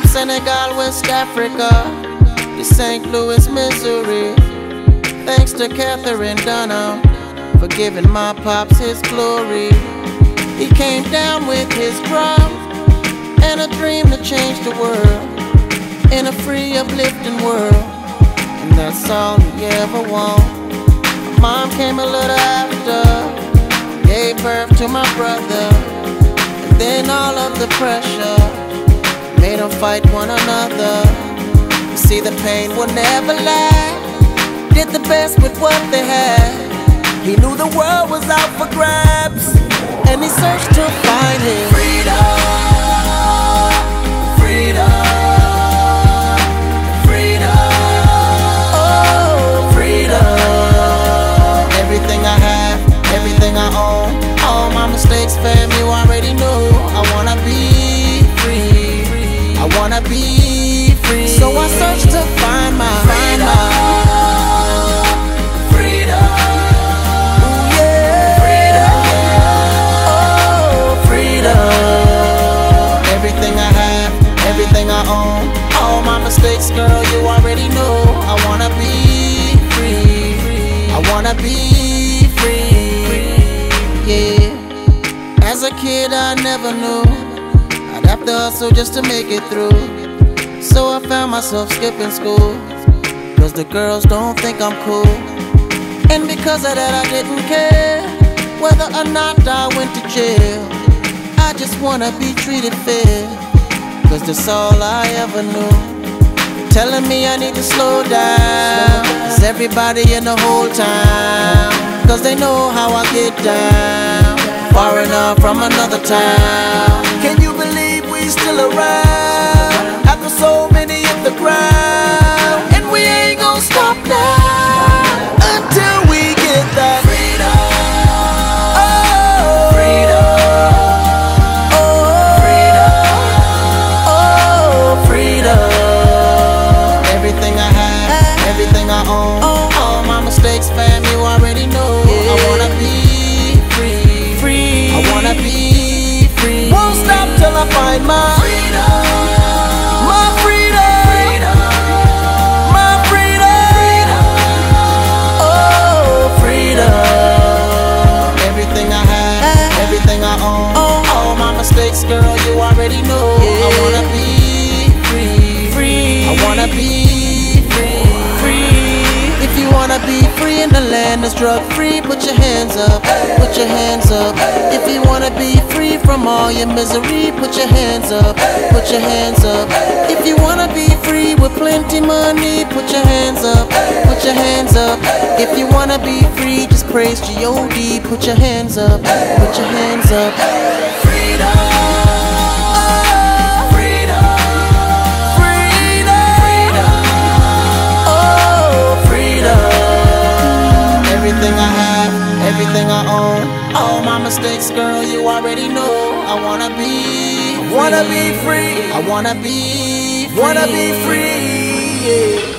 from Senegal, West Africa, to St. Louis, Missouri. Thanks to Katherine Dunham for giving my pops his glory. He came down with his drum and a dream to change the world in a free, uplifting world. And that's all he ever wanted. Mom came a little after, gave birth to my brother, and then all of the pressure them fight one another. You see, the pain will never last. Did the best with what they had. He knew the world was out for grabs, and he searched to find freedom. Freedom. Wanna be free. So I search to find my freedom. Ooh, yeah. Oh, freedom. Everything I have, everything I own, all my mistakes, girl, you already know. I wanna be free. I wanna be free. Yeah. As a kid, I never knew have to hustle just to make it through. So I found myself skipping school. Cause the girls don't think I'm cool. And because of that, I didn't care whether or not I went to jail. I just wanna be treated fair. Cause that's all I ever knew. Telling me I need to slow down. Cause everybody in the whole town. Cause they know how I get down. Far enough from another town. Can you we still around? After so many hit the ground. And we ain't gonna stop now. Until we get that freedom. Oh, freedom. Oh, freedom. Oh, freedom. Everything I have, everything I own, till I find my freedom, my freedom, my freedom. Oh, freedom. Everything I have, everything I own, all my mistakes, girl, you already know. Land that's drug free, put your hands up, put your hands up. If you wanna be free from all your misery, put your hands up, put your hands up. If you wanna be free with plenty money, put your hands up, put your hands up. If you wanna be free, just praise G-O-D, put your hands up, put your hands up. Freedom. Own, all my mistakes, girl, you already know. I wanna be, free. wanna be free. I wanna be, free. wanna be free. Yeah.